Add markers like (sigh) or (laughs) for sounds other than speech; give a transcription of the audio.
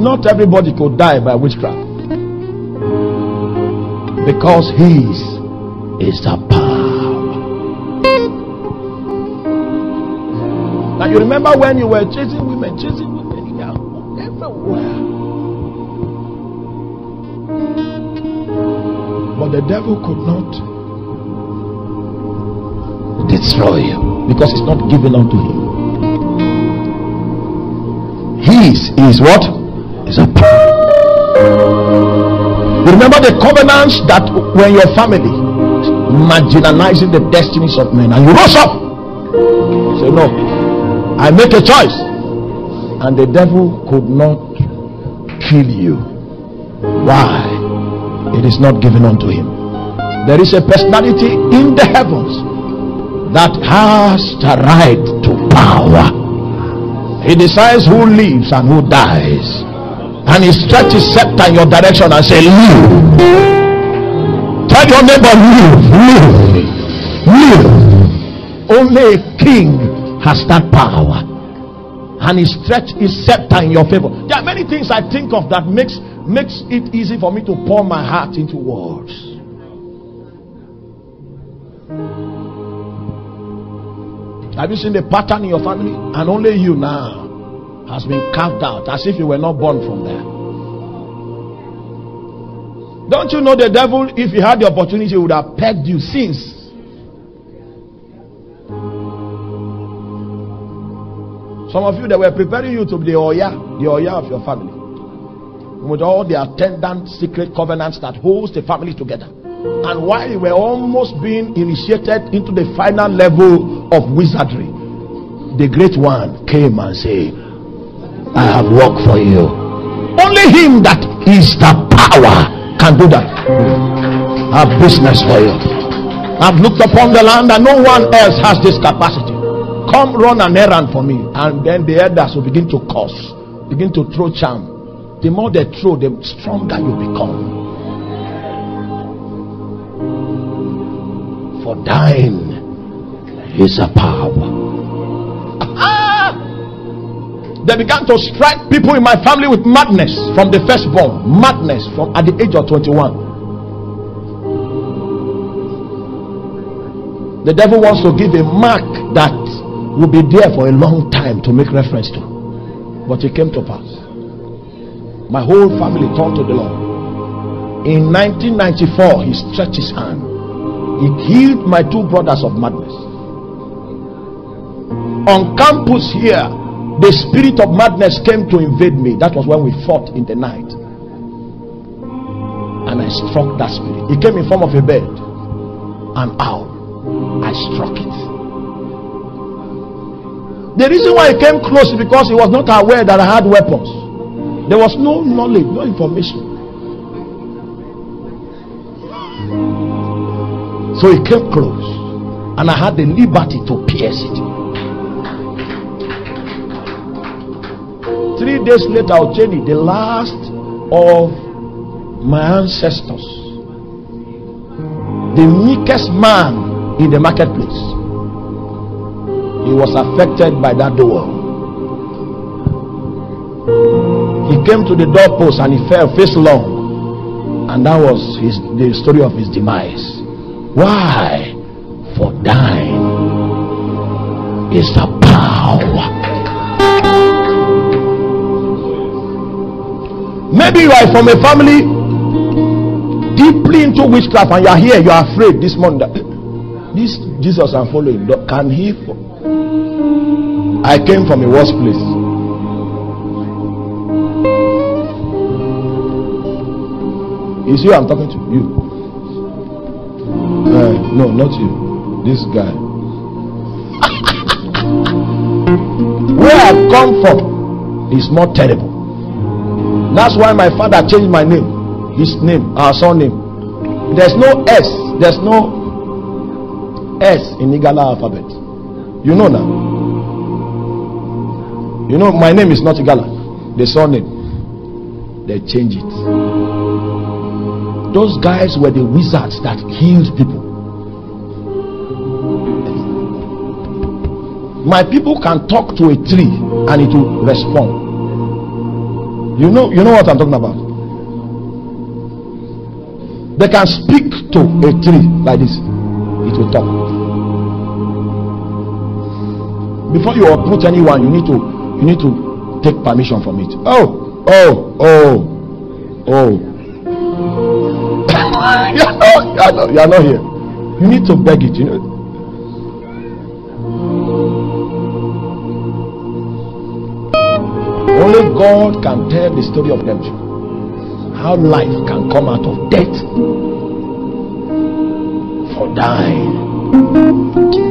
not everybody could die by witchcraft. Because his is the power. Now you remember when you were chasing women, chasing women, yeah, everywhere. But the devil could not destroy you because it's not given unto him. His is what? Remember the covenants that were your family, marginalizing the destinies of men, and you rose up. Say, No, I make a choice. And the devil could not kill you. Why? It is not given unto him. There is a personality in the heavens that has the right to power. He decides who lives and who dies and he stretch his scepter in your direction and say, Live. Tell your neighbor, live, live, live. Only a king has that power. And he stretch his scepter in your favor. There are many things I think of that makes makes it easy for me to pour my heart into words. Have you seen the pattern in your family? And only you now has been carved out as if you were not born from there. Don't you know the devil, if he had the opportunity, would have pegged you since. Some of you that were preparing you to be the Oya, the Oya of your family. With all the attendant secret covenants that holds the family together. And while you were almost being initiated into the final level of wizardry, the great one came and said, I have work for you. Only him that is the power can do that. I have business for you. I've looked upon the land and no one else has this capacity. Come run an errand for me. And then the elders will begin to curse, begin to throw charm. The more they throw, the stronger you become. For thine is a power they began to strike people in my family with madness from the firstborn. Madness from at the age of 21 the devil wants to give a mark that will be there for a long time to make reference to. But it came to pass. My whole family turned to the lord. In 1994 he stretched his hand. He healed my two brothers of madness. On campus here the spirit of madness came to invade me. That was when we fought in the night. And I struck that spirit. It came in form of a bird, an owl. I struck it. The reason why he came close is because he was not aware that I had weapons. There was no knowledge, no information. So he came close, and I had the liberty to pierce it. Three days later, Ocheni, the last of my ancestors, the meekest man in the marketplace, he was affected by that door. He came to the doorpost and he fell face long, and that was his the story of his demise. Why? For thine is the power Maybe you are from a family deeply into witchcraft and you are here, you are afraid this morning. That, this Jesus I'm following, can he? I came from a worse place. Is you I'm talking to? You. Uh, no, not you. This guy. (laughs) Where I've come from is more terrible. That's why my father changed my name, his name, our son name. There's no S, there's no S in Igala alphabet. You know now. You know, my name is not Igala, the surname. They change it. Those guys were the wizards that healed people. My people can talk to a tree and it will respond. You know, you know what I'm talking about. They can speak to a tree like this. It will talk. Before you uproot anyone, you need to you need to take permission from it. Oh, oh, oh, oh. you, are not, you, are not, you are not here. You need to beg it. You know. God can tell the story of redemption. How life can come out of death for dying.